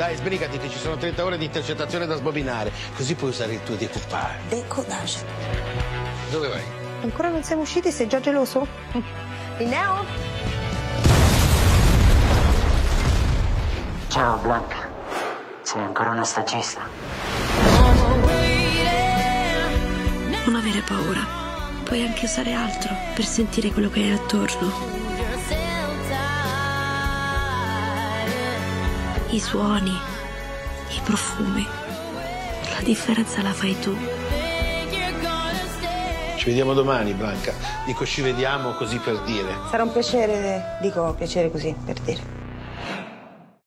Dai, sbrigati che ci sono 30 ore di intercettazione da sbobinare. Così puoi usare il tuo decoupage. Decollage. Dove vai? Ancora non siamo usciti? Sei già geloso? E now? Ciao Blanca. Sei ancora una stagista. Non avere paura. Puoi anche usare altro per sentire quello che hai attorno. I suoni, i profumi. La differenza la fai tu. Ci vediamo domani, Blanca. Dico ci vediamo così per dire. Sarà un piacere, dico piacere così, per dire.